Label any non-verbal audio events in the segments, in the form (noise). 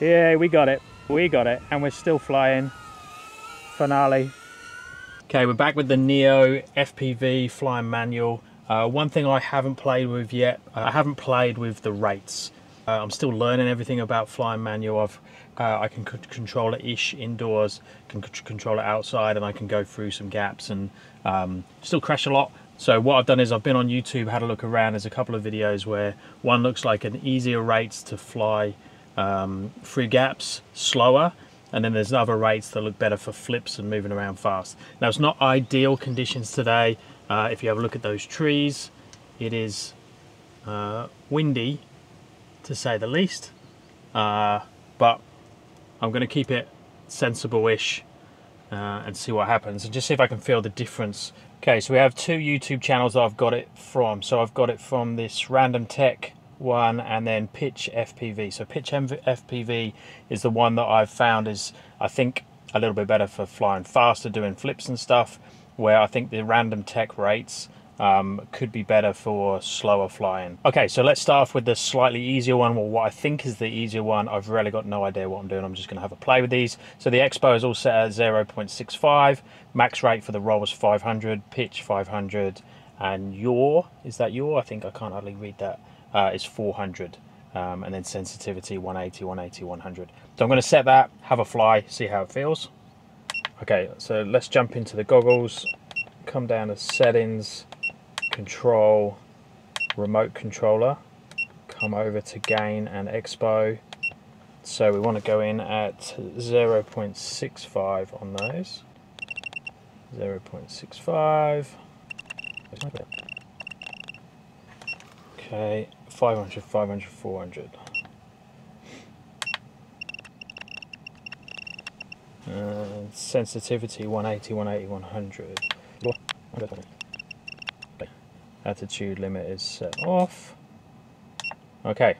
Yeah, we got it. We got it. And we're still flying. Finale. Okay, we're back with the Neo FPV flying manual. Uh, one thing I haven't played with yet, I haven't played with the rates. Uh, I'm still learning everything about flying manual. I've, uh, I can control it ish indoors, can control it outside, and I can go through some gaps and um, still crash a lot. So what I've done is I've been on YouTube, had a look around. There's a couple of videos where one looks like an easier rates to fly um, through gaps slower, and then there's other rates that look better for flips and moving around fast. Now it's not ideal conditions today. Uh, if you have a look at those trees, it is uh, windy to say the least, uh, but I'm going to keep it sensible-ish uh, and see what happens and just see if I can feel the difference. Okay, so we have two YouTube channels I've got it from. So I've got it from this Random Tech one and then Pitch FPV. So Pitch FPV is the one that I've found is, I think, a little bit better for flying faster, doing flips and stuff, where I think the Random Tech rates um, could be better for slower flying. Okay, so let's start off with the slightly easier one, or what I think is the easier one. I've really got no idea what I'm doing. I'm just gonna have a play with these. So the Expo is all set at 0.65. Max rate for the roll was 500, pitch 500, and yaw, is that yaw? I think I can't hardly read that. Uh, is 400. Um, and then sensitivity 180, 180, 100. So I'm going to set that, have a fly, see how it feels. Okay, so let's jump into the goggles, come down to settings, control remote controller come over to gain and expo so we want to go in at 0.65 on those 0.65 okay 500 500 400 and uh, sensitivity 180 180 100 attitude limit is set off. Okay,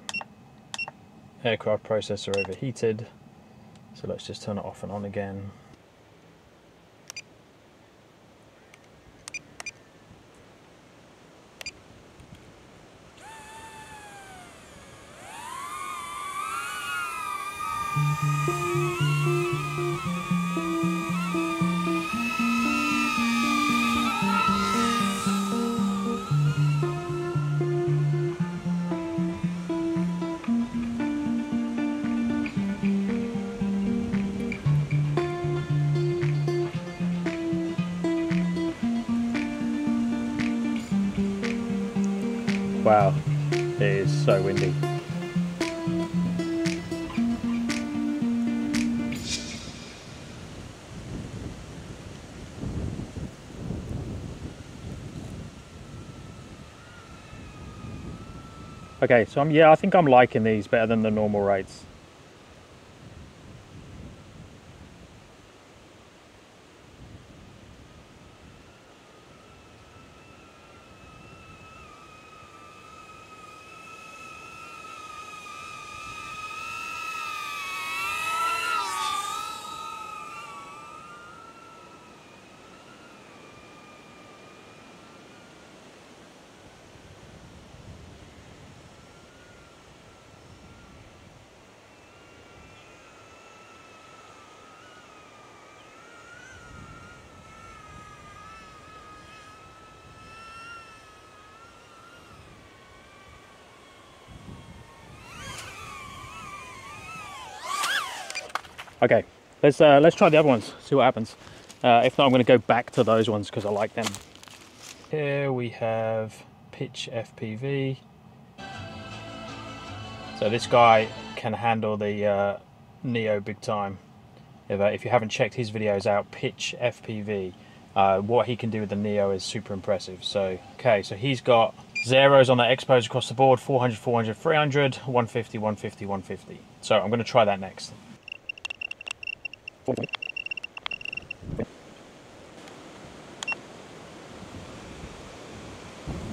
aircraft processor overheated, so let's just turn it off and on again. Wow, it is so windy. Okay, so I'm, yeah, I think I'm liking these better than the normal rates. Okay, let's uh, let's try the other ones, see what happens. Uh, if not, I'm going to go back to those ones because I like them. Here we have Pitch FPV. So this guy can handle the uh, Neo big time. If, uh, if you haven't checked his videos out, Pitch FPV, uh, what he can do with the Neo is super impressive. So, okay, so he's got zeros on the expos across the board, 400, 400, 300, 150, 150, 150. So I'm going to try that next.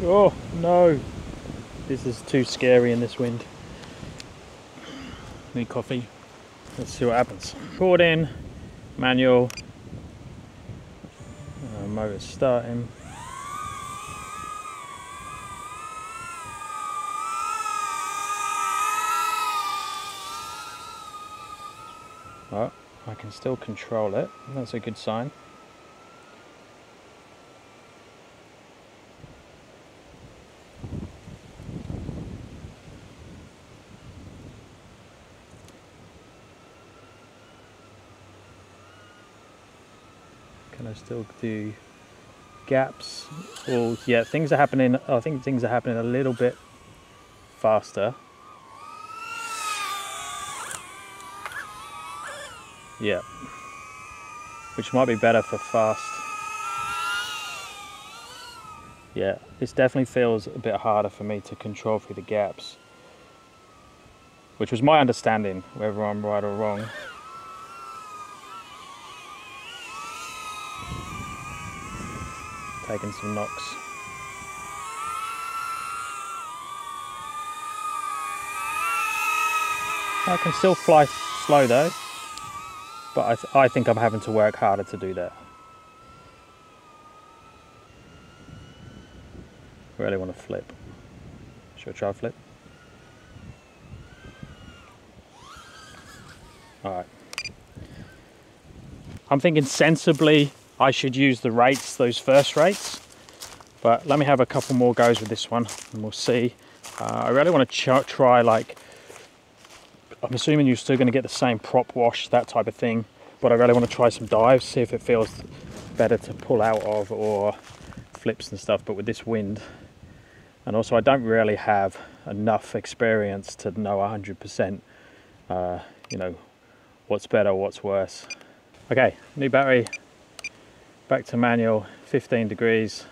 Oh no, this is too scary in this wind. Need coffee. Let's see what happens. Forward in, manual, uh, motor starting. Oh, I can still control it. That's a good sign. Can I still do gaps? Well, yeah, things are happening. I think things are happening a little bit faster. Yeah. Which might be better for fast. Yeah, this definitely feels a bit harder for me to control through the gaps. Which was my understanding, whether I'm right or wrong. Taking some knocks. I can still fly slow though, but I, th I think I'm having to work harder to do that. Really want to flip. Should I try flip? Alright. I'm thinking sensibly I should use the rates, those first rates. But let me have a couple more goes with this one and we'll see. Uh, I really want to try like, I'm assuming you're still going to get the same prop wash, that type of thing. But I really want to try some dives, see if it feels better to pull out of or flips and stuff. But with this wind, and also I don't really have enough experience to know 100%, uh, you know, what's better, what's worse. Okay, new battery, back to manual, 15 degrees,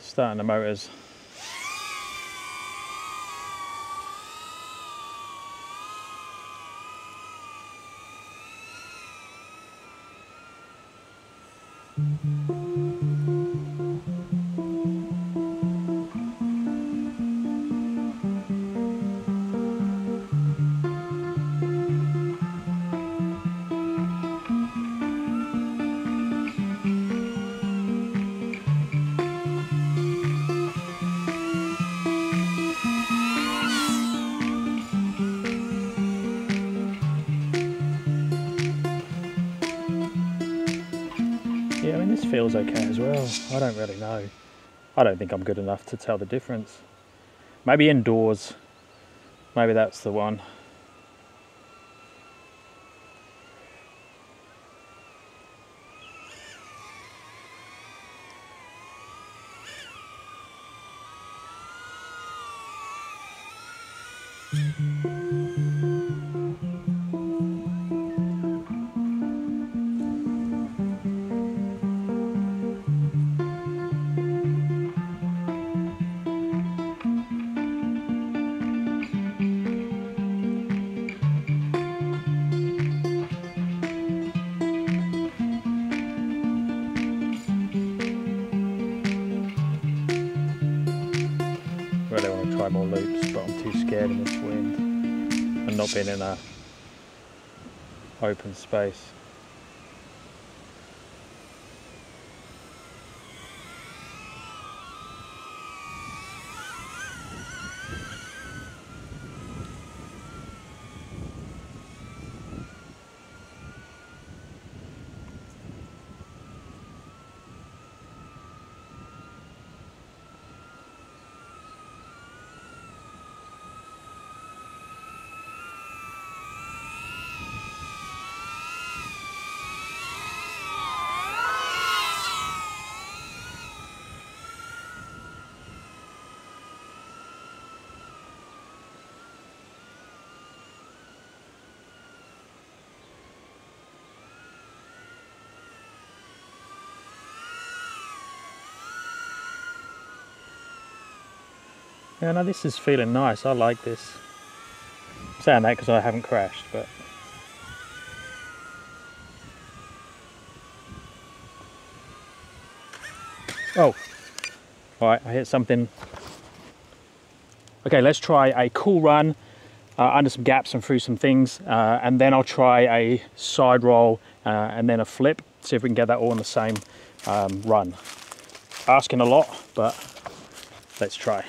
starting the motors. Mm-hmm. Yeah, I mean this feels okay as well. I don't really know. I don't think I'm good enough to tell the difference. Maybe indoors. Maybe that's the one. Really try more loops, but I'm too scared in this wind and not being in a open space. Yeah, no, this is feeling nice. I like this. I'm saying that because I haven't crashed, but. Oh, all right, I hit something. Okay, let's try a cool run uh, under some gaps and through some things, uh, and then I'll try a side roll uh, and then a flip. See if we can get that all in the same um, run. Asking a lot, but let's try.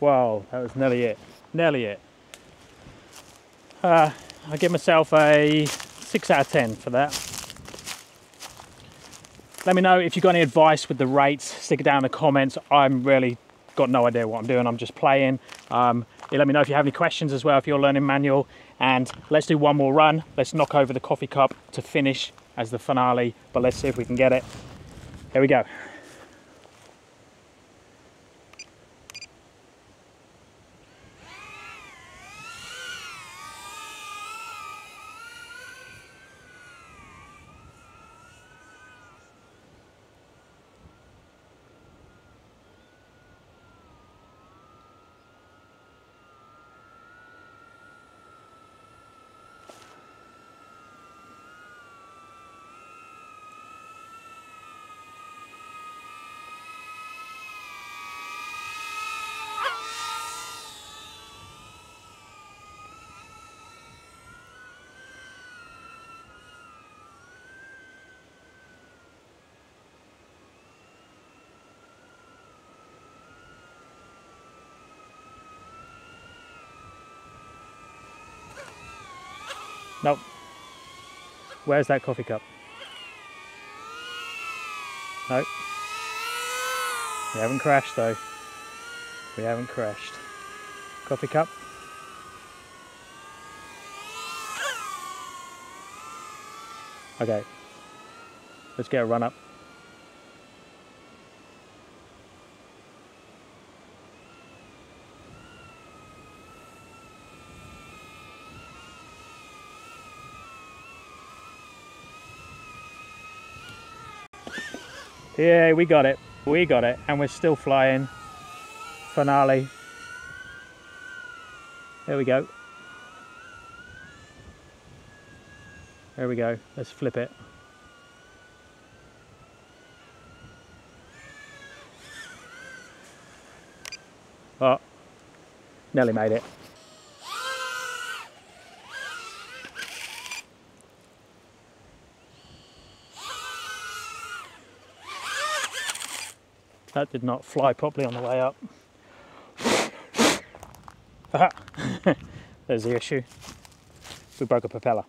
Wow, that was nearly it. Nearly it. Uh, I give myself a 6 out of 10 for that. Let me know if you've got any advice with the rates. Stick it down in the comments. I'm really got no idea what I'm doing. I'm just playing. Um, let me know if you have any questions as well, if you're learning manual. And let's do one more run. Let's knock over the coffee cup to finish as the finale. But let's see if we can get it. Here we go. Nope. Where's that coffee cup? Nope. We haven't crashed though. We haven't crashed. Coffee cup? Okay. Let's get a run up. Yeah, we got it. We got it. And we're still flying. Finale. There we go. There we go. Let's flip it. Oh, nearly made it. That did not fly properly on the way up. (laughs) There's the issue. We broke a propeller.